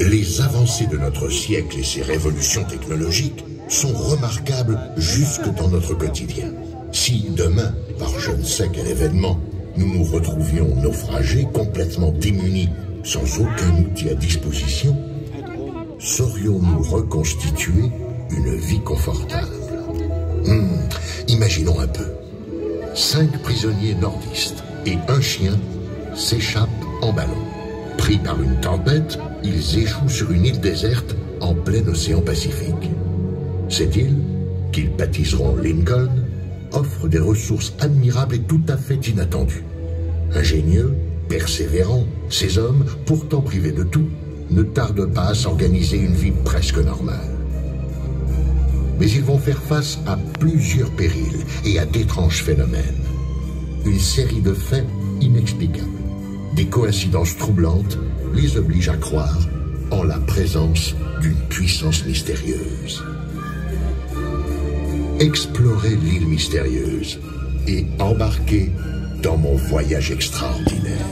Les avancées de notre siècle et ses révolutions technologiques sont remarquables jusque dans notre quotidien. Si demain, par je ne sais quel événement, nous nous retrouvions naufragés, complètement démunis, sans aucun outil à disposition, saurions-nous reconstituer une vie confortable? Hmm, Imaginons un peu. Cinq prisonniers nordistes et un chien s'échappent en ballon. Pris par une tempête, ils échouent sur une île déserte en plein océan Pacifique. Cette île, qu'ils baptiseront Lincoln, offre des ressources admirables et tout à fait inattendues. Ingénieux, persévérants, ces hommes, pourtant privés de tout, ne tardent pas à s'organiser une vie presque normale. Mais ils vont faire face à plusieurs périls et à d'étranges phénomènes. Une série de faits inexplicables. Des coïncidences troublantes les obligent à croire en la présence d'une puissance mystérieuse. Explorez l'île mystérieuse et embarquez dans mon voyage extraordinaire.